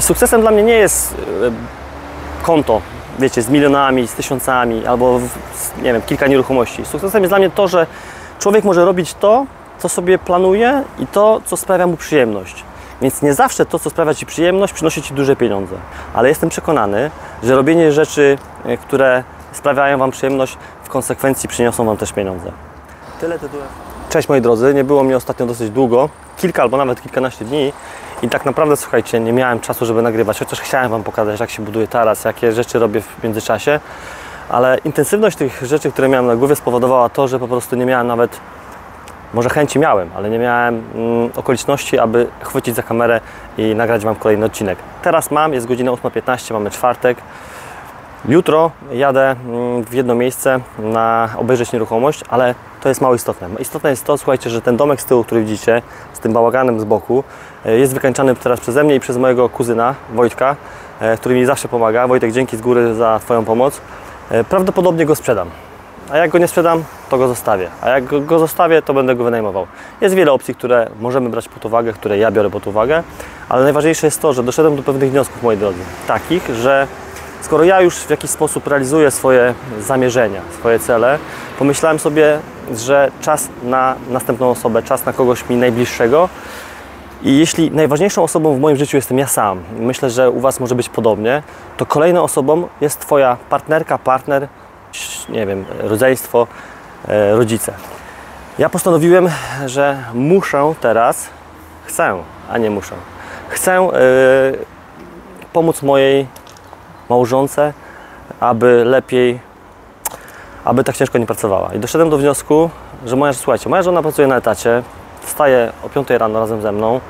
Sukcesem dla mnie nie jest e, konto, wiecie, z milionami, z tysiącami, albo nie wiem, kilka nieruchomości. Sukcesem jest dla mnie to, że człowiek może robić to, co sobie planuje i to, co sprawia mu przyjemność. Więc nie zawsze to, co sprawia Ci przyjemność, przynosi Ci duże pieniądze. Ale jestem przekonany, że robienie rzeczy, e, które sprawiają Wam przyjemność, w konsekwencji przyniosą Wam też pieniądze. Tyle tytułem. Cześć moi drodzy, nie było mnie ostatnio dosyć długo, kilka albo nawet kilkanaście dni i tak naprawdę słuchajcie, nie miałem czasu, żeby nagrywać, chociaż chciałem Wam pokazać, jak się buduje taras, jakie rzeczy robię w międzyczasie, ale intensywność tych rzeczy, które miałem na głowie spowodowała to, że po prostu nie miałem nawet może chęci miałem, ale nie miałem mm, okoliczności, aby chwycić za kamerę i nagrać Wam kolejny odcinek. Teraz mam, jest godzina 8.15, mamy czwartek. Jutro jadę mm, w jedno miejsce na obejrzeć nieruchomość, ale to jest mało istotne. Istotne jest to, słuchajcie, że ten domek z tyłu, który widzicie, z tym bałaganem z boku, e, jest wykańczany teraz przeze mnie i przez mojego kuzyna Wojtka, e, który mi zawsze pomaga. Wojtek, dzięki z góry za Twoją pomoc. E, Prawdopodobnie go sprzedam. A jak go nie sprzedam, to go zostawię. A jak go- zostawię, to będę go wynajmował. Jest wiele opcji, które możemy brać pod uwagę, które ja biorę pod uwagę, ale najważniejsze jest to, że doszedłem do pewnych wniosków, moi drodzy, takich, że skoro ja już w jakiś sposób realizuję swoje zamierzenia, swoje cele, pomyślałem sobie, że czas na następną osobę, czas na kogoś mi najbliższego, i jeśli najważniejszą osobą w moim życiu jestem ja sam, myślę, że u Was może być podobnie, to kolejną osobą jest Twoja partnerka, partner, nie wiem, rodzeństwo, e, rodzice. Ja postanowiłem, że muszę teraz, chcę, a nie muszę, chcę e, pomóc mojej małżonce, aby lepiej, aby tak ciężko nie pracowała. I doszedłem do wniosku, że moja, słuchajcie, moja żona pracuje na etacie, wstaje o 5 rano razem ze mną,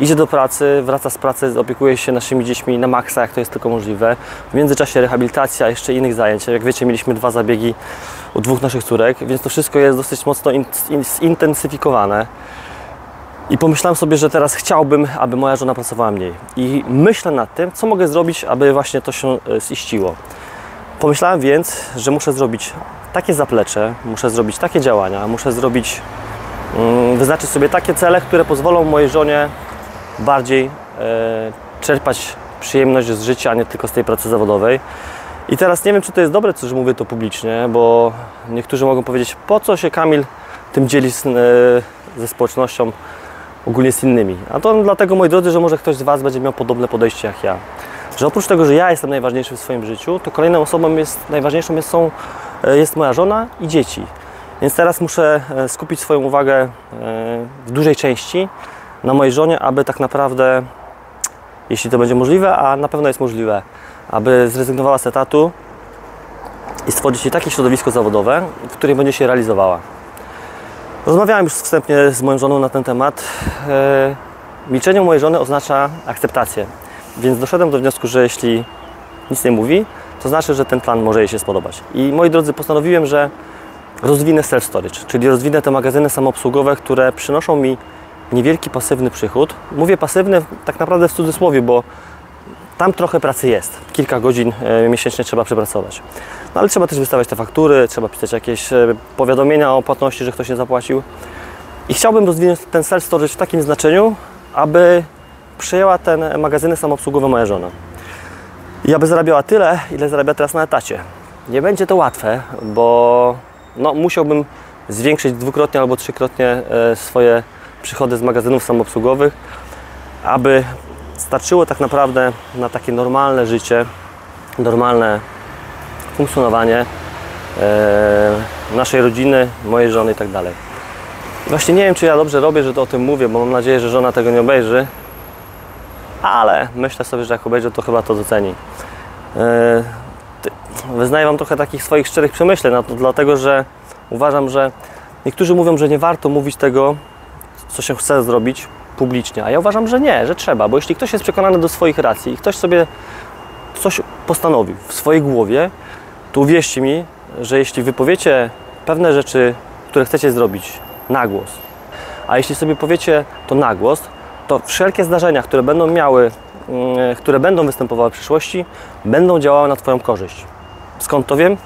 idzie do pracy, wraca z pracy, opiekuje się naszymi dziećmi na maksa, jak to jest tylko możliwe. W międzyczasie rehabilitacja, jeszcze innych zajęć. Jak wiecie, mieliśmy dwa zabiegi u dwóch naszych córek, więc to wszystko jest dosyć mocno in, in, zintensyfikowane. I pomyślałem sobie, że teraz chciałbym, aby moja żona pracowała mniej. I myślę nad tym, co mogę zrobić, aby właśnie to się e, ziściło. Pomyślałem więc, że muszę zrobić takie zaplecze, muszę zrobić takie działania, muszę zrobić, mm, wyznaczyć sobie takie cele, które pozwolą mojej żonie bardziej e, czerpać przyjemność z życia, a nie tylko z tej pracy zawodowej. I teraz nie wiem, czy to jest dobre, że mówię to publicznie, bo niektórzy mogą powiedzieć, po co się Kamil tym dzieli e, ze społecznością, ogólnie z innymi. A to dlatego, moi drodzy, że może ktoś z Was będzie miał podobne podejście jak ja. Że oprócz tego, że ja jestem najważniejszy w swoim życiu, to kolejną osobą jest, najważniejszą jest, są, e, jest moja żona i dzieci. Więc teraz muszę e, skupić swoją uwagę e, w dużej części na mojej żonie, aby tak naprawdę, jeśli to będzie możliwe, a na pewno jest możliwe, aby zrezygnowała z etatu i stworzyć jej takie środowisko zawodowe, w którym będzie się realizowała. Rozmawiałem już wstępnie z moją żoną na ten temat. E, milczenie mojej żony oznacza akceptację, więc doszedłem do wniosku, że jeśli nic nie mówi, to znaczy, że ten plan może jej się spodobać. I moi drodzy, postanowiłem, że rozwinę self-storage, czyli rozwinę te magazyny samoobsługowe, które przynoszą mi niewielki pasywny przychód. Mówię pasywny tak naprawdę w cudzysłowie, bo tam trochę pracy jest. Kilka godzin e, miesięcznie trzeba przepracować. No ale trzeba też wystawiać te faktury, trzeba pisać jakieś e, powiadomienia o płatności, że ktoś nie zapłacił. I chciałbym rozwinąć ten self-storage w takim znaczeniu, aby przejęła ten magazyny samoobsługowe moja żona. I aby zarabiała tyle, ile zarabia teraz na etacie. Nie będzie to łatwe, bo no, musiałbym zwiększyć dwukrotnie albo trzykrotnie e, swoje przychody z magazynów samoobsługowych, aby starczyło tak naprawdę na takie normalne życie, normalne funkcjonowanie e, naszej rodziny, mojej żony i tak dalej. Właśnie nie wiem, czy ja dobrze robię, że to o tym mówię, bo mam nadzieję, że żona tego nie obejrzy, ale myślę sobie, że jak obejrzy, to chyba to doceni. E, Wyznaję Wam trochę takich swoich szczerych przemyśleń, na to, dlatego że uważam, że niektórzy mówią, że nie warto mówić tego, co się chce zrobić publicznie, a ja uważam, że nie, że trzeba, bo jeśli ktoś jest przekonany do swoich racji i ktoś sobie coś postanowił w swojej głowie, to uwierzcie mi, że jeśli wypowiecie pewne rzeczy, które chcecie zrobić na głos, a jeśli sobie powiecie to na głos, to wszelkie zdarzenia, które będą miały, mm, które będą występowały w przyszłości, będą działały na Twoją korzyść. Skąd to wiem?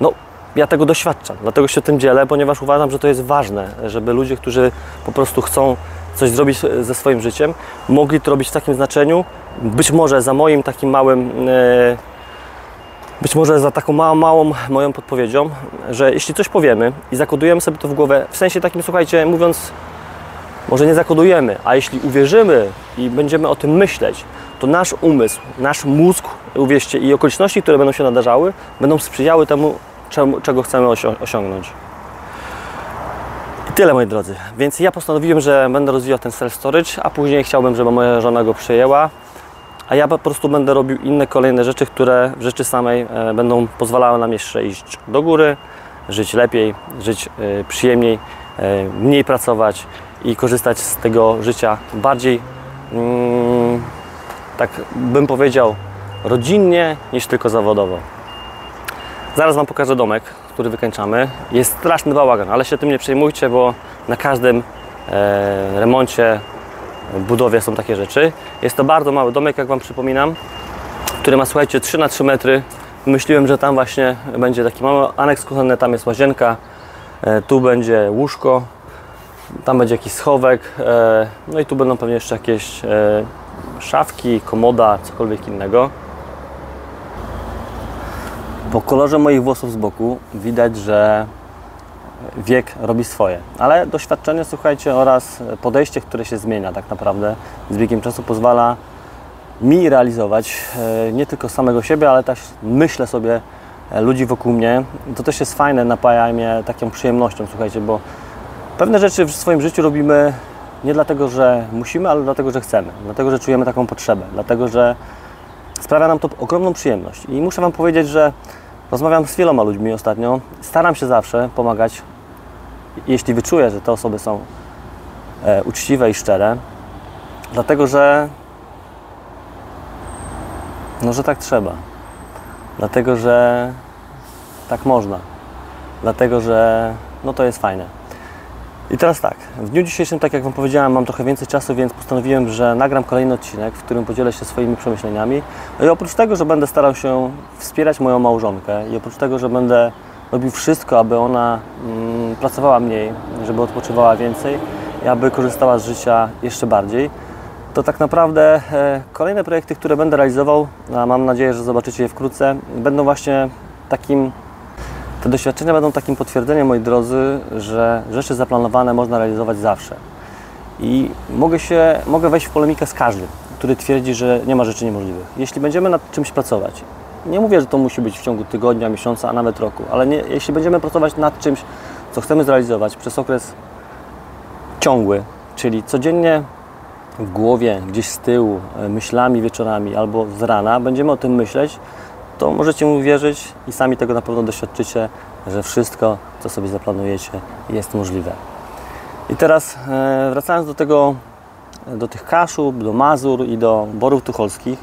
No, ja tego doświadczam, dlatego się tym dzielę, ponieważ uważam, że to jest ważne, żeby ludzie, którzy po prostu chcą coś zrobić ze swoim życiem, mogli to robić w takim znaczeniu, być może za moim takim małym, e, być może za taką małą, małą moją podpowiedzią, że jeśli coś powiemy i zakodujemy sobie to w głowę, w sensie takim, słuchajcie, mówiąc, może nie zakodujemy, a jeśli uwierzymy i będziemy o tym myśleć, to nasz umysł, nasz mózg, uwierzcie, i okoliczności, które będą się nadarzały, będą sprzyjały temu, czemu, czego chcemy osiągnąć. Tyle, moi drodzy. Więc ja postanowiłem, że będę rozwijał ten self-storage, a później chciałbym, żeby moja żona go przejęła, a ja po prostu będę robił inne kolejne rzeczy, które w rzeczy samej e, będą pozwalały nam jeszcze iść do góry, żyć lepiej, żyć e, przyjemniej, e, mniej pracować i korzystać z tego życia bardziej, mm, tak bym powiedział, rodzinnie niż tylko zawodowo. Zaraz Wam pokażę domek, który wykańczamy. Jest straszny bałagan, ale się tym nie przejmujcie, bo na każdym e, remoncie, budowie są takie rzeczy. Jest to bardzo mały domek, jak Wam przypominam, który ma, słuchajcie, 3 na 3 metry. Myśliłem, że tam właśnie będzie taki mały aneks kuchenny, tam jest łazienka, e, tu będzie łóżko, tam będzie jakiś schowek, e, no i tu będą pewnie jeszcze jakieś e, szafki, komoda, cokolwiek innego. Po kolorze moich włosów z boku widać, że wiek robi swoje, ale doświadczenie, słuchajcie, oraz podejście, które się zmienia tak naprawdę z biegiem czasu pozwala mi realizować e, nie tylko samego siebie, ale też myślę sobie e, ludzi wokół mnie. To też jest fajne, napaja mnie taką przyjemnością, słuchajcie, bo pewne rzeczy w swoim życiu robimy nie dlatego, że musimy, ale dlatego, że chcemy, dlatego, że czujemy taką potrzebę, dlatego, że sprawia nam to ogromną przyjemność. I muszę Wam powiedzieć, że rozmawiam z wieloma ludźmi ostatnio. Staram się zawsze pomagać, jeśli wyczuję, że te osoby są e, uczciwe i szczere, dlatego, że no, że tak trzeba. Dlatego, że tak można. Dlatego, że no to jest fajne. I teraz tak, w dniu dzisiejszym, tak jak Wam powiedziałem, mam trochę więcej czasu, więc postanowiłem, że nagram kolejny odcinek, w którym podzielę się swoimi przemyśleniami. No i oprócz tego, że będę starał się wspierać moją małżonkę i oprócz tego, że będę robił wszystko, aby ona mm, pracowała mniej, żeby odpoczywała więcej i aby korzystała z życia jeszcze bardziej, to tak naprawdę e, kolejne projekty, które będę realizował, a mam nadzieję, że zobaczycie je wkrótce, będą właśnie takim te doświadczenia będą takim potwierdzeniem, moi drodzy, że rzeczy zaplanowane można realizować zawsze. I mogę, się, mogę wejść w polemikę z każdym, który twierdzi, że nie ma rzeczy niemożliwych. Jeśli będziemy nad czymś pracować, nie mówię, że to musi być w ciągu tygodnia, miesiąca, a nawet roku, ale nie, jeśli będziemy pracować nad czymś, co chcemy zrealizować przez okres ciągły, czyli codziennie w głowie, gdzieś z tyłu, e, myślami wieczorami albo z rana, będziemy o tym myśleć, to możecie mu wierzyć i sami tego na pewno doświadczycie, że wszystko, co sobie zaplanujecie, jest możliwe. I teraz e, wracając do tego, do tych kaszub, do Mazur i do Borów Tucholskich,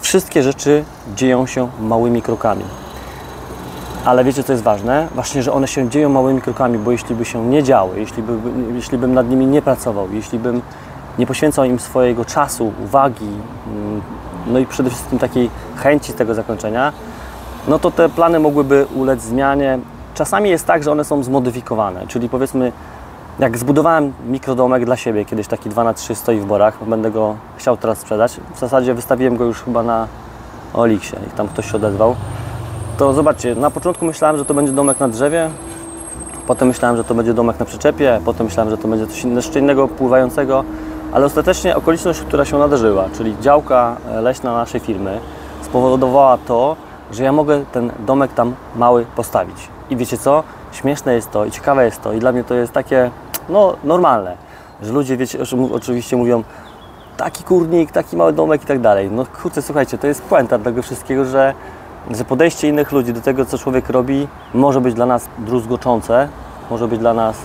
wszystkie rzeczy dzieją się małymi krokami. Ale wiecie, co jest ważne? Właśnie, że one się dzieją małymi krokami, bo jeśli by się nie działy, jeśli, by, jeśli bym nad nimi nie pracował, jeśli bym nie poświęcał im swojego czasu, uwagi, mm, no i przede wszystkim takiej chęci tego zakończenia, no to te plany mogłyby ulec zmianie. Czasami jest tak, że one są zmodyfikowane, czyli powiedzmy, jak zbudowałem mikrodomek dla siebie, kiedyś taki 2 na 3 stoi w Borach, będę go chciał teraz sprzedać. W zasadzie wystawiłem go już chyba na Oliksie i tam ktoś się odezwał. To zobaczcie, na początku myślałem, że to będzie domek na drzewie, potem myślałem, że to będzie domek na przyczepie, potem myślałem, że to będzie coś innego pływającego, ale ostatecznie okoliczność, która się nadarzyła, czyli działka e, leśna naszej firmy, spowodowała to, że ja mogę ten domek tam mały postawić. I wiecie co? Śmieszne jest to i ciekawe jest to i dla mnie to jest takie, no, normalne, że ludzie, wiecie, oczywiście mówią, taki kurnik, taki mały domek i tak dalej. No kurczę, słuchajcie, to jest puenta tego wszystkiego, że, że podejście innych ludzi do tego, co człowiek robi, może być dla nas druzgoczące, może być dla nas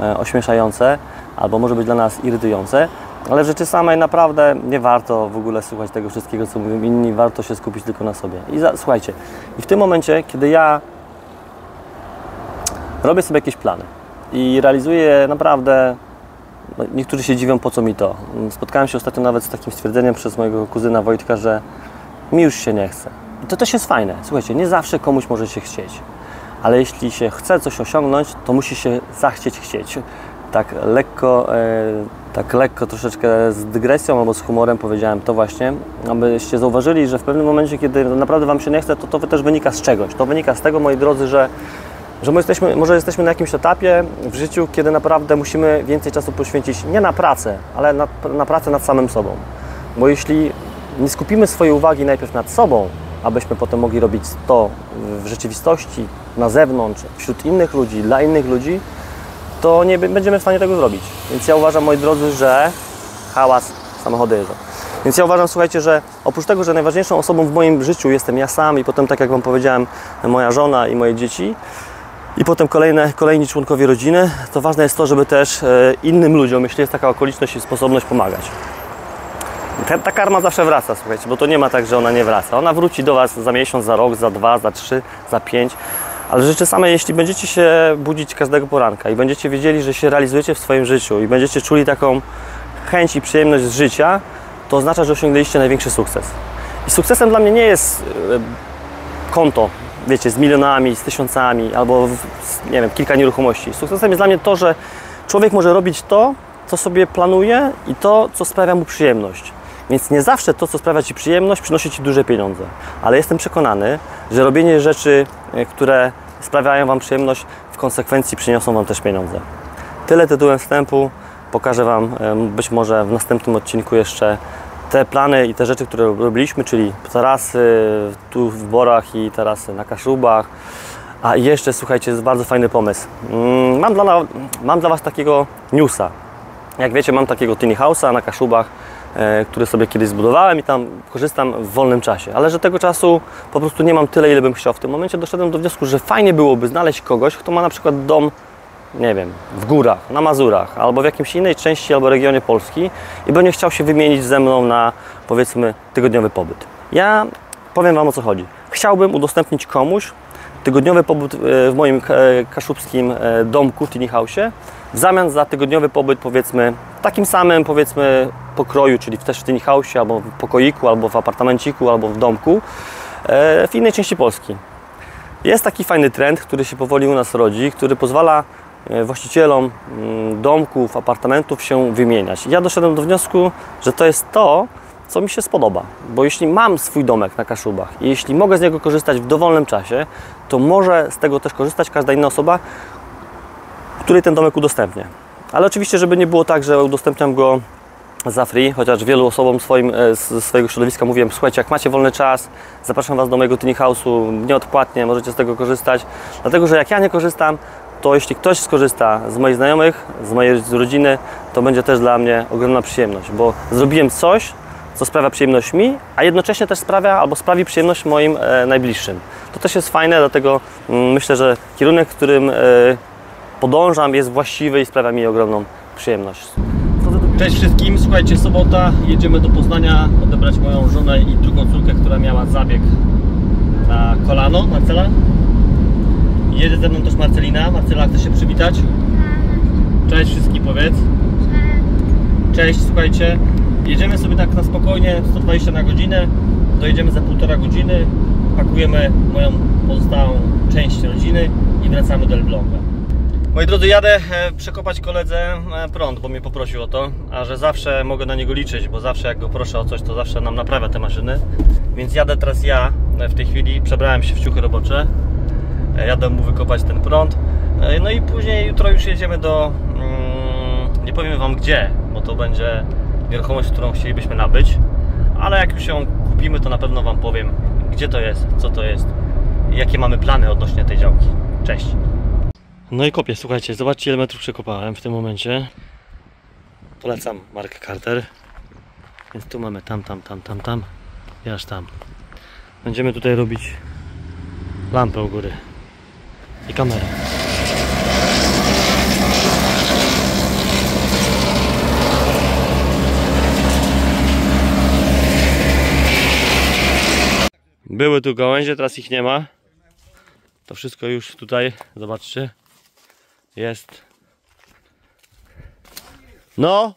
e, ośmieszające, albo może być dla nas irytujące, ale w rzeczy samej naprawdę nie warto w ogóle słuchać tego wszystkiego, co mówią inni, warto się skupić tylko na sobie. I za, słuchajcie, i w tym momencie, kiedy ja robię sobie jakieś plany i realizuję naprawdę, no niektórzy się dziwią, po co mi to. Spotkałem się ostatnio nawet z takim stwierdzeniem przez mojego kuzyna Wojtka, że mi już się nie chce. I to też jest fajne. Słuchajcie, nie zawsze komuś może się chcieć, ale jeśli się chce coś osiągnąć, to musi się zachcieć chcieć tak lekko, e, tak lekko troszeczkę z dygresją albo z humorem powiedziałem to właśnie, abyście zauważyli, że w pewnym momencie, kiedy naprawdę Wam się nie chce, to to też wynika z czegoś. To wynika z tego, moi drodzy, że, że my jesteśmy, może jesteśmy na jakimś etapie w życiu, kiedy naprawdę musimy więcej czasu poświęcić nie na pracę, ale na, na pracę nad samym sobą. Bo jeśli nie skupimy swojej uwagi najpierw nad sobą, abyśmy potem mogli robić to w rzeczywistości, na zewnątrz, wśród innych ludzi, dla innych ludzi, to nie będziemy w stanie tego zrobić. Więc ja uważam, moi drodzy, że hałas, samochody jeżdżą. Więc ja uważam, słuchajcie, że oprócz tego, że najważniejszą osobą w moim życiu jestem ja sam i potem, tak jak Wam powiedziałem, moja żona i moje dzieci, i potem kolejne, kolejni członkowie rodziny, to ważne jest to, żeby też e, innym ludziom, jeśli jest taka okoliczność i sposobność, pomagać. Ta, ta karma zawsze wraca, słuchajcie, bo to nie ma tak, że ona nie wraca. Ona wróci do Was za miesiąc, za rok, za dwa, za trzy, za pięć. Ale rzeczy same, jeśli będziecie się budzić każdego poranka i będziecie wiedzieli, że się realizujecie w swoim życiu i będziecie czuli taką chęć i przyjemność z życia, to oznacza, że osiągnęliście największy sukces. I sukcesem dla mnie nie jest e, konto, wiecie, z milionami, z tysiącami, albo nie wiem, kilka nieruchomości. Sukcesem jest dla mnie to, że człowiek może robić to, co sobie planuje i to, co sprawia mu przyjemność. Więc nie zawsze to, co sprawia Ci przyjemność, przynosi Ci duże pieniądze. Ale jestem przekonany, że robienie rzeczy, e, które sprawiają Wam przyjemność, w konsekwencji przyniosą Wam też pieniądze. Tyle tytułem wstępu. Pokażę Wam być może w następnym odcinku jeszcze te plany i te rzeczy, które robiliśmy, czyli tarasy tu w Borach i tarasy na Kaszubach. A jeszcze, słuchajcie, jest bardzo fajny pomysł. Mm, Mam dla, mam dla Was takiego newsa. Jak wiecie, mam takiego tiny house'a na Kaszubach, e, który sobie kiedyś zbudowałem i tam korzystam w wolnym czasie. Ale że tego czasu po prostu nie mam tyle, ile bym chciał. W tym momencie doszedłem do wniosku, że fajnie byłoby znaleźć kogoś, kto ma na przykład dom, nie wiem, w górach, na Mazurach, albo w jakimś innej części albo regionie Polski i będzie chciał się wymienić ze mną na, powiedzmy, tygodniowy pobyt. Ja powiem Wam o co chodzi. Chciałbym udostępnić komuś tygodniowy pobyt e, w moim e, kaszubskim e, domku, tiny house'ie, w zamian za tygodniowy pobyt, powiedzmy, takim samym, powiedzmy, pokroju, czyli też w tiny house'ie, albo w pokoiku, albo w apartamenciku, albo w domku, e, w innej części Polski. Jest taki fajny trend, który się powoli u nas rodzi, który pozwala e, właścicielom mm, domków, apartamentów się wymieniać. Ja doszedłem do wniosku, że to jest to, co mi się spodoba. Bo jeśli mam swój domek na Kaszubach i jeśli mogę z niego korzystać w dowolnym czasie, to może z tego też korzystać każda inna osoba, której ten domek udostępnię. Ale oczywiście, żeby nie było tak, że udostępniam go za free, chociaż wielu osobom swoim, e, z swojego środowiska mówiłem, słuchajcie, jak macie wolny czas, zapraszam Was do mojego tiny house'u, nieodpłatnie, możecie z tego korzystać, dlatego, że jak ja nie korzystam, to jeśli ktoś skorzysta z moich znajomych, z mojej rodziny, to będzie też dla mnie ogromna przyjemność, bo zrobiłem coś, co sprawia przyjemność mi, a jednocześnie też sprawia albo sprawi przyjemność moim e, najbliższym. To też jest fajne, dlatego mm, myślę, że kierunek, którym e, podążam jest właściwy i sprawia mi ogromną przyjemność. Cześć wszystkim, słuchajcie, sobota, jedziemy do Poznania odebrać moją żonę i drugą córkę, która miała zabieg na kolano, Marcela. Jedzie ze mną też Marcelina. Marcela, chce się przywitać? Cześć wszystkim, powiedz. Cześć, słuchajcie, jedziemy sobie tak na spokojnie, 120 na godzinę, dojedziemy za półtora godziny, pakujemy moją pozostałą część rodziny i wracamy do Elbląga. Moi drodzy, jadę e, przekopać koledze e, prąd, bo mnie poprosił o to, a że zawsze mogę na niego liczyć, bo zawsze jak go proszę o coś, to zawsze nam naprawia te maszyny. Więc jadę teraz ja e, w tej chwili, przebrałem się w ciuchy robocze, jadę mu wykopać ten prąd. No i później jutro już jedziemy do, mm, nie powiem Wam gdzie, bo to będzie nieruchomość, którą chcielibyśmy nabyć, ale jak już ją kupimy, to na pewno Wam powiem, gdzie to jest, co to jest i jakie mamy plany odnośnie tej działki. Cześć! No i kopię, słuchajcie, zobaczcie ile metrów przekopałem w tym momencie. Polecam Mark Carter. Więc tu mamy tam, tam, tam, tam, tam i aż tam. Będziemy tutaj robić lampę u góry i kamerę. Były tu gałęzie, teraz ich nie ma. To wszystko już tutaj, zobaczcie, jest. No,